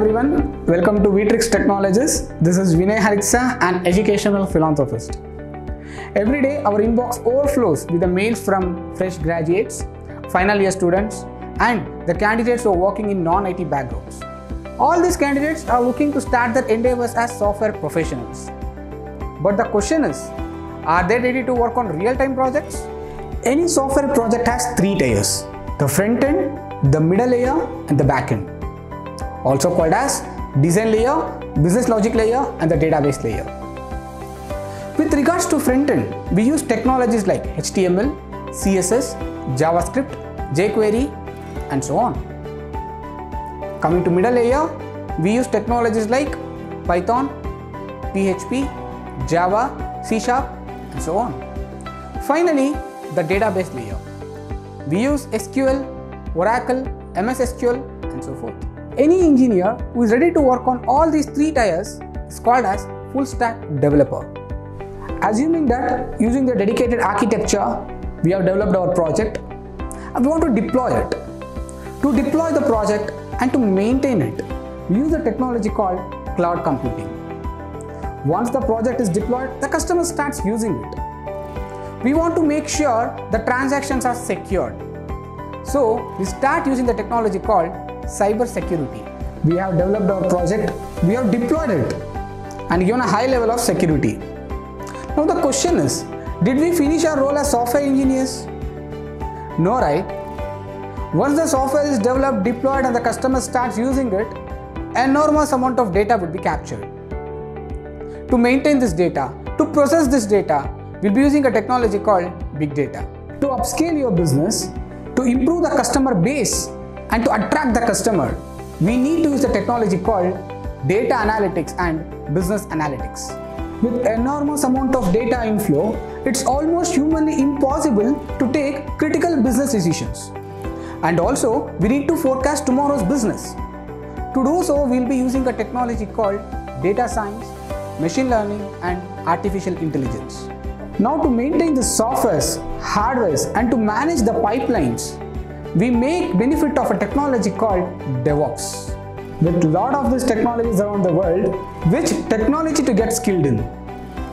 everyone, welcome to Vtricks Technologies. This is Vinay Hariksa, an educational philanthropist. Every day, our inbox overflows with the mails from fresh graduates, final year students, and the candidates who are working in non IT backgrounds. All these candidates are looking to start their endeavors as software professionals. But the question is are they ready to work on real time projects? Any software project has three layers the front end, the middle layer, and the back end. Also called as design layer, business logic layer, and the database layer. With regards to front end, we use technologies like HTML, CSS, JavaScript, jQuery, and so on. Coming to middle layer, we use technologies like Python, PHP, Java, C Sharp, and so on. Finally, the database layer. We use SQL, Oracle, MS SQL, and so forth. Any engineer who is ready to work on all these three tiers is called as full stack developer. Assuming that using the dedicated architecture, we have developed our project and we want to deploy it. To deploy the project and to maintain it, we use the technology called cloud computing. Once the project is deployed, the customer starts using it. We want to make sure the transactions are secured. So we start using the technology called cyber security. We have developed our project, we have deployed it and given a high level of security. Now the question is, did we finish our role as software engineers? No, right? Once the software is developed, deployed and the customer starts using it, enormous amount of data would be captured. To maintain this data, to process this data, we'll be using a technology called big data. To upscale your business, to improve the customer base and to attract the customer, we need to use the technology called data analytics and business analytics. With enormous amount of data inflow, it's almost humanly impossible to take critical business decisions. And also, we need to forecast tomorrow's business. To do so, we'll be using a technology called data science, machine learning, and artificial intelligence. Now, to maintain the softwares, hardwares, and to manage the pipelines, we make benefit of a technology called DevOps. With a lot of these technologies around the world, which technology to get skilled in?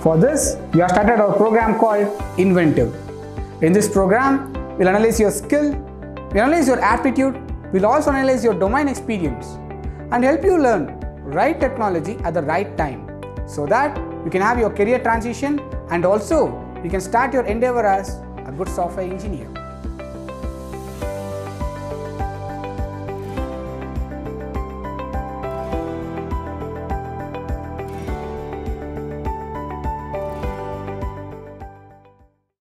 For this, we have started our program called Inventive. In this program, we'll analyze your skill, we'll analyze your aptitude, we'll also analyze your domain experience and help you learn right technology at the right time so that you can have your career transition and also you can start your endeavor as a good software engineer.